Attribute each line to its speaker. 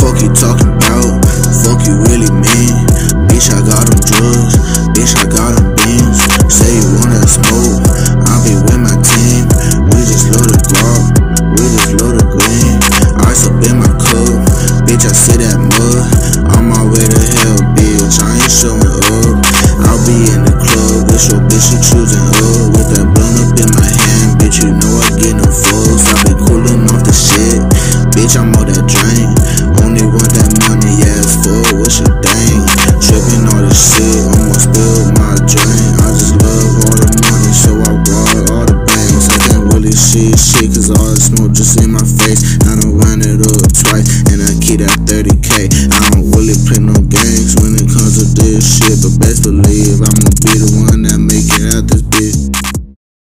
Speaker 1: you talking about, fuck you really mean? Bitch, I got them drugs. Bitch, I got them beans. Say you wanna smoke. I'll be with my team. We just load the guap. We just load the green. Ice up in my cup. Bitch, I see that mud. On my way to hell, bitch. I ain't showing up. I'll be in the club with your bitch, you choosing up. With that blunt up in my hand, bitch, you know I get no fucks. I be coolin' off the shit. Bitch, I'm on that drain. What's your thing? Trippin' all this shit, almost spilled my drain. I just love all the money, so I bought all the bangs. I can't really see shit, cause all the smoke just in my face. I done ran it up twice, and I keep that 30k. I don't really play no games when it comes to this shit, but